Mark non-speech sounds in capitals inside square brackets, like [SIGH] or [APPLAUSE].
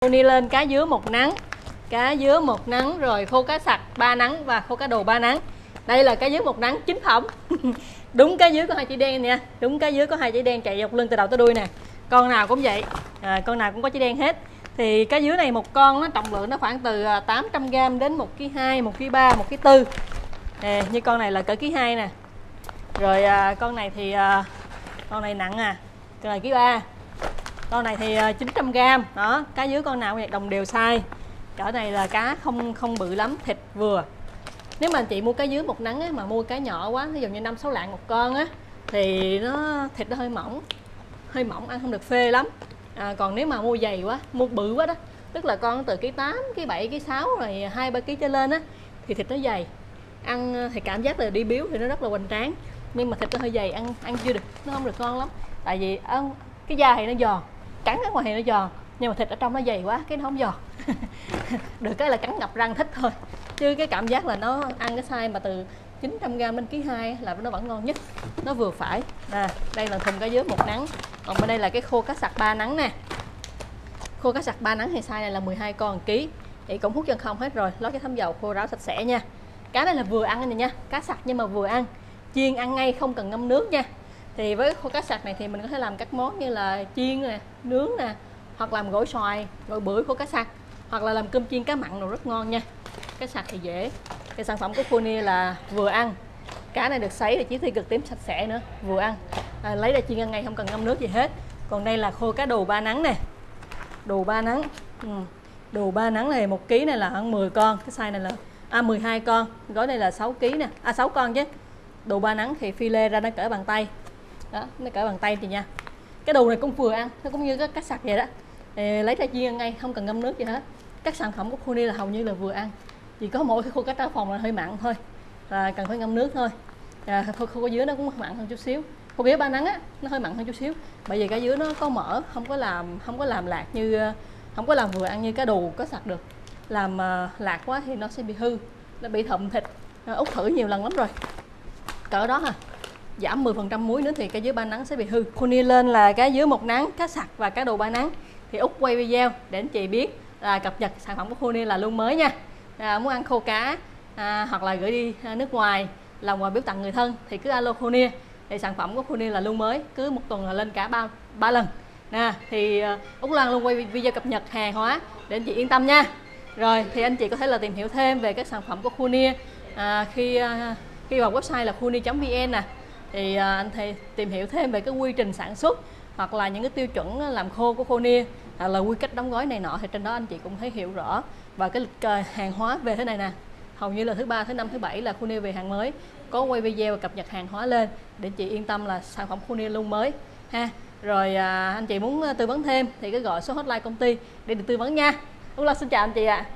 Tony lên cá dứa một nắng. Cá dứa một nắng rồi khô cá sặc ba nắng và khô cá đồ ba nắng. Đây là cá dứa một nắng chính phẩm. [LAUGHS] Đúng cá dứa có hai chỉ đen nè. Đúng cá dứa có hai chỉ đen chạy dọc lưng từ đầu tới đuôi nè. Con nào cũng vậy. À, con nào cũng có chỉ đen hết. Thì cá dứa này một con nó trọng lượng nó khoảng từ à, 800g đến 1 kg 2 1 kg 3 1 kg 4 à, như con này là cỡ ký 2 nè. Rồi à, con này thì à, con này nặng à. Con này ký 3 con này thì 900g ờ, đó cá dưới con nào cũng đồng đều sai cỡ này là cá không không bự lắm thịt vừa. Nếu mà anh chị mua cá dưới một nắng á, mà mua cá nhỏ quá ví dụ như năm sáu lạng một con á thì nó thịt nó hơi mỏng. Hơi mỏng ăn không được phê lắm. À, còn nếu mà mua dày quá mua bự quá đó tức là con từ ký 8, ký 7, ký 6 rồi hai ba ký trở lên á thì thịt nó dày. Ăn thì cảm giác là đi biếu thì nó rất là hoành tráng. Nhưng mà thịt nó hơi dày ăn ăn chưa được nó không được ngon lắm. Tại vì ăn cái da thì nó giòn cắn ở ngoài thì nó giòn nhưng mà thịt ở trong nó dày quá cái nó không giòn. [LAUGHS] Được cái là cắn ngập răng thích thôi. Chứ cái cảm giác là nó ăn cái size mà từ 900 g đến ký 2 là nó vẫn ngon nhất. Nó vừa phải. À, đây là thùng cá dứa một nắng. Còn bên đây là cái khô cá sặc ba nắng nè. Khô cá sặc ba nắng thì size này là 12 con ký. Thì cũng hút chân không hết rồi. Lót cái thấm dầu khô ráo sạch sẽ nha. Cá này là vừa ăn này nha. Cá sặc nhưng mà vừa ăn. Chiên ăn ngay không cần ngâm nước nha thì với khô cá sặc này thì mình có thể làm các món như là chiên nè nướng nè hoặc làm gỏi xoài gỏi bưởi khô cá sặc hoặc là làm cơm chiên cá mặn rồi rất ngon nha. Cá sặc thì dễ. Cái sản phẩm của Funi là vừa ăn. Cá này được sấy thì chỉ thi cực tím sạch sẽ nữa vừa ăn. À, lấy ra chiên ăn ngay không cần ngâm nước gì hết. Còn đây là khô cá đồ ba nắng nè. Đồ ba nắng. Ừ. đồ ba nắng này một ký này là khoảng 10 con. Cái size này là à 12 con. Gói này là 6 ký nè. À 6 con chứ. Đồ ba nắng thì phi lê ra nó cỡ bàn tay đó nó cỡ bằng tay thì nha. Cái đồ này cũng vừa ăn nó cũng như cái cá sặc vậy đó. Thì lấy ra chiên ngay không cần ngâm nước gì hết. Các sản phẩm của Kuni là hầu như là vừa ăn. Chỉ có mỗi cái khô cá trá phòng là hơi mặn thôi là cần phải ngâm nước thôi. À, khô, khô cá dứa nó cũng mặn hơn chút xíu. Khô cá ba nắng á nó hơi mặn hơn chút xíu. Bởi vì cá dứa nó có mỡ không có làm không có làm lạc như không có làm vừa ăn như cá đồ có sặc được. Làm uh, lạc quá thì nó sẽ bị hư nó bị thậm thịt. Út thử nhiều lần lắm rồi. Cỡ đó ha giảm 10% muối nữa thì cá dứa ba nắng sẽ bị hư. Kuni lên là cá dứa một nắng cá sặc và cá đồ ba nắng. Thì úc quay video để anh chị biết là cập nhật sản phẩm của Kuni là luôn mới nha. À, muốn ăn khô cá à, hoặc là gửi đi à, nước ngoài làm quà biếu tặng người thân thì cứ alo Kuni thì sản phẩm của Kuni là luôn mới cứ một tuần là lên cả ba ba lần. Nè thì à, úc lan luôn quay video cập nhật hàng hóa để anh chị yên tâm nha. Rồi thì anh chị có thể là tìm hiểu thêm về các sản phẩm của Kuni à, khi à, khi vào website là kuni.vn nè thì à, anh thầy tìm hiểu thêm về cái quy trình sản xuất hoặc là những cái tiêu chuẩn làm khô của Khônia hoặc là quy cách đóng gói này nọ thì trên đó anh chị cũng thấy hiểu rõ. Và cái lịch à, hàng hóa về thế này nè hầu như là thứ ba thứ năm thứ bảy là Khônia về hàng mới có quay video và cập nhật hàng hóa lên để chị yên tâm là sản phẩm Khônia luôn mới ha. Rồi à, anh chị muốn à, tư vấn thêm thì cứ gọi số hotline công ty để được tư vấn nha. Ula xin chào anh chị ạ. à.